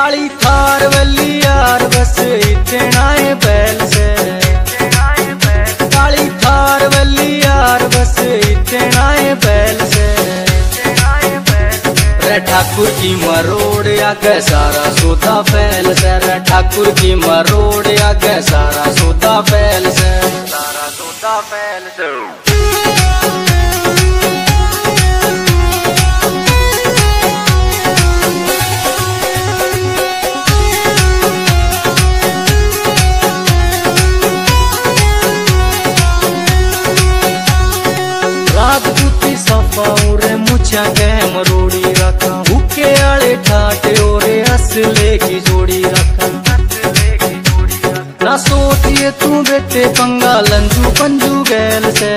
थार वली यार बस इतना बैल से। काली थार वली यार बस इतना बैल से। ठाकुर की मरोड़ आगे सारा सोदा फैल से। रे ठाकुर की मरोड़ आगे सारा सोता फैल से। सारा सोता फैल से। राजपूती मुछा रखा। हुके आले ठाटे ओरे असले की जोड़ी रखा। ना सोचिए तू बेटे पंगा लंजू पंजू गैल से।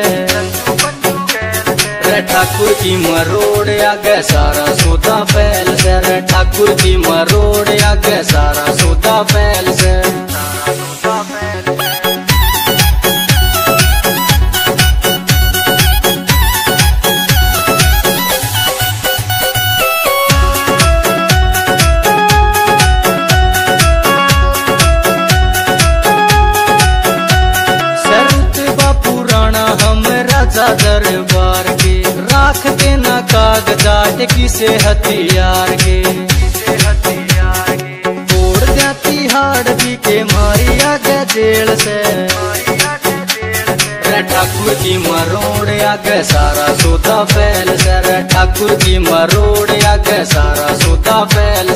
ठाकुर की मरोड़ आगे सारा सोता फैल से। ठाकुर की मरोड़ आगे सारा सोदा फैल से। कागजात किसे हथियार के। तोड़ जाती हाड़ भी के मारी आगे जेल से। ठाकुर की मरोड़ आगे सारा सोता फैल सर ठाकुर की मरोड़ आगे सारा सोता फैल